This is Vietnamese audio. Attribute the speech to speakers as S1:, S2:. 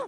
S1: Ah!